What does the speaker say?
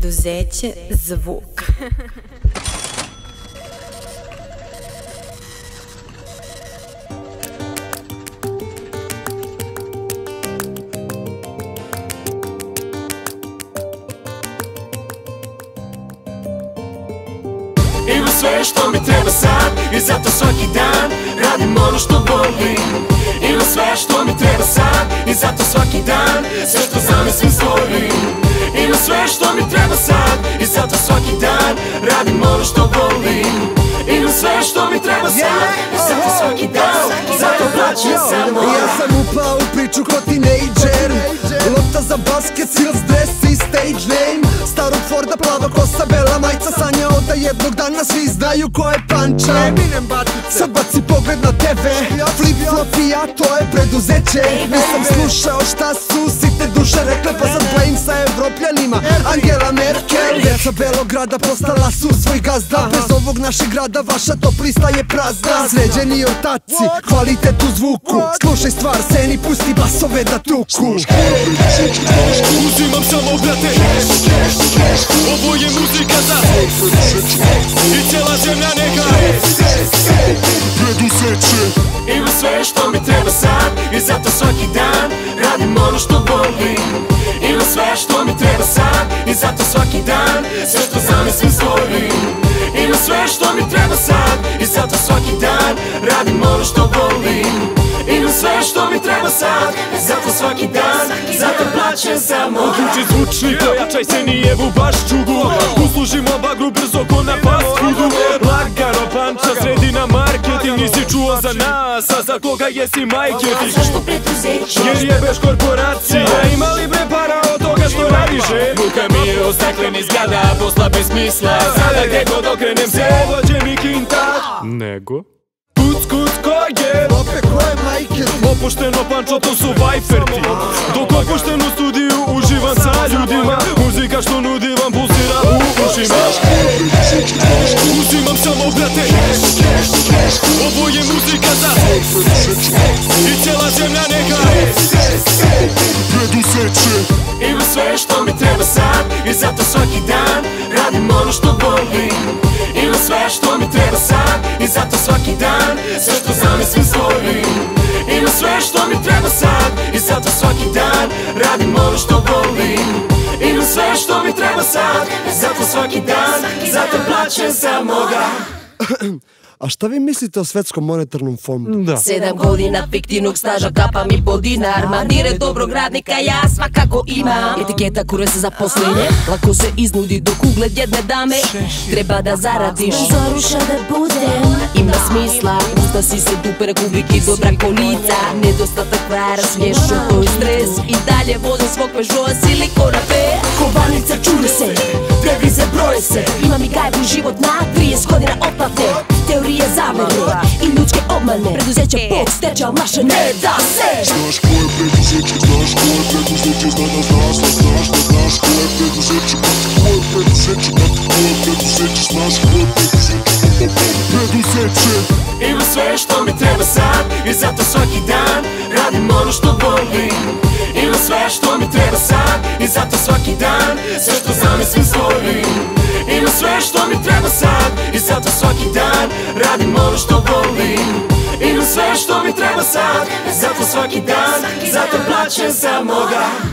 Preduzeće Zvuk. Ima sve što mi treba sad I zato svaki dan radim ono što volim. Ima sve što mi treba sad I zato svaki dan radim ono što volim. Ima sve što mi treba sad I zato svaki dan Zato plaćam samo. Ja sam upao u priču ko tinejdžer. Lopta za basket, Seals dress i stage name. Starog Forda, plava kosa, bela majca Sanjao da jednog dana svi znaju ko je panča. Sad baci pogled na tebe. Flip flop i ja, to je preduzeće. Nisam slušao šta su site duše rekle Pa sad blame sa evropljanima Angela Merkel Deca Belograda postala su svoj gazda Bez ovog našeg grada vaša top lista je prazna Sređeni ortaci, kvalitet u zvuku Slušaj stvar, seni, pusti basove da tuku Uzimam samo brate Ovo je muzika za I cijela zemlja neka Preduzeće Ima sve što mi treba sad ono što volim Ima sve što mi treba sad I zato svaki dan sve što zamislim stvorim Ima sve što mi treba sad I zato svaki dan radim ono što volim Ima sve što mi treba sad I zato svaki dan Zato plaćam samo Uključi zvučnik, pojačaj se nijevu baš čugu Uslužimo bagru brzo ko na fast foodu. Lagano panča, sredina Nisi čuo za nas, a za koga jesi majke ti? Jer jebeš korporacija Ima li bre para od toga što radiš e? Muka mi je ostakleni zgrada, posla bez smisla Sada gdje god okrenem se, mi kinta Nego? Kuc, kuc, ko je? Ko je majke ti? Opušteno pančo, to su vajferti Dok opuštenu studiju uživam sa ljudima Muzika što nudi sve što mi treba sad I zato svaki dan sve što zamislim stvorim. Ima sve što mi treba sad I zato svaki dan radim ono što volim. Ima sve što mi treba sad I zato svaki dan Zato plaćam samo ga A šta vi mislite o svetskom monetarnom fondu? Da. Sedam godina fiktivnog staža kapa mi po dinar. Manire dobrog radnika ja svakako imam. Etiketa kure se zaposlenje Lako se iznudi dok ugled jedne dame. Treba da zaradiš. Zoruša da budem. Ima smisla Usta si se duper kubiki dobra kolica Nedostatak vara smješo to je stres. I dalje vozim svog Peugeot silikona pe Kovanica čuje se, devize broje se. Imam i gajbu život na 30 godina otplate Teorije zavere i ljudske obmane. Preduzeće Bog stečao naše ne da se. Znaš ko je preduzeće, znaš ko je preduzeće, zna da znaš, da znaš, da znaš ko je preduzeće, ko je preduzeće, ko je preduzeće, znaš ko je preduzeće, preduzeće. Ima sve što mi treba sad I zato svaki dan radim ono što volim. Ima sve što mi treba sad I zato svaki dan sve što zamislim stvorim Ima sve što mi treba sad I zato svaki dan radim ono što volim. Ima sve što mi treba sad zato svaki dan Zato plaćam samo ga